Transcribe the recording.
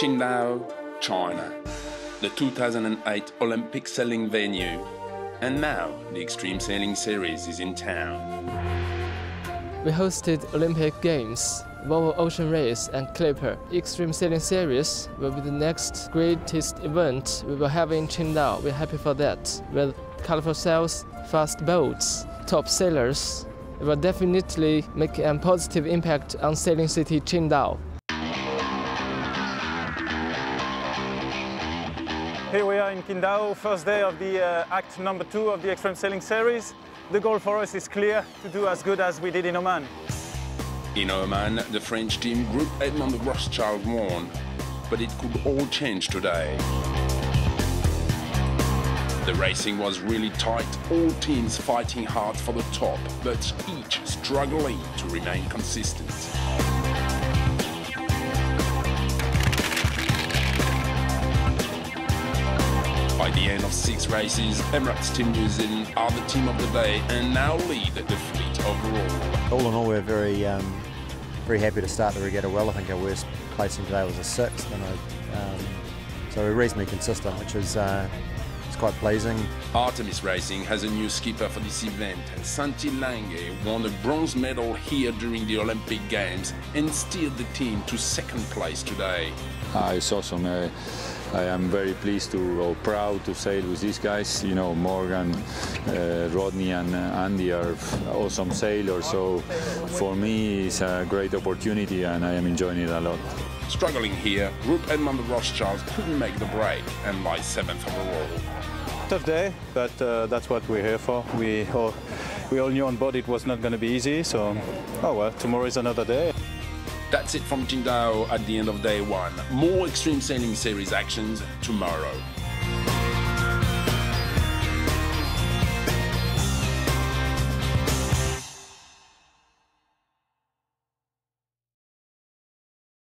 Qingdao, China, the 2008 Olympic sailing venue, and now the Extreme Sailing Series is in town. We hosted Olympic Games, Volvo Ocean Race and Clipper. Extreme Sailing Series will be the next greatest event we will have in Qingdao. We're happy for that. With colorful sails, fast boats, top sailors, it will definitely make a positive impact on sailing city Qingdao. Here we are in Qingdao, first day of the uh, act number two of the Extreme Sailing Series. The goal for us is clear, to do as good as we did in Oman. In Oman, the French team Groupe Edmond Rothschild won, but it could all change today. The racing was really tight, all teams fighting hard for the top, but each struggling to remain consistent. The end of six races, Emirates Team New Zealand are the team of the day and now lead the fleet overall. All in all, we're very, um, very happy to start the regatta well. I think our worst placing today was a sixth, and I, um, so we're reasonably consistent, which is uh, it's quite pleasing. Artemis Racing has a new skipper for this event. And Santi Lange won a bronze medal here during the Olympic Games and steered the team to second place today. Uh, it's awesome. Uh, I am very pleased to, or proud to sail with these guys. You know, Morgan, uh, Rodney, and uh, Andy are awesome sailors. So for me, it's a great opportunity, and I am enjoying it a lot. Struggling here, Groupe Edmond Rothschild couldn't make the break and lie seventh overall. Tough day, but uh, that's what we're here for. We all, we all knew on board it was not going to be easy, so oh well, tomorrow is another day. That's it from Qingdao at the end of day one. More Extreme Sailing Series actions tomorrow.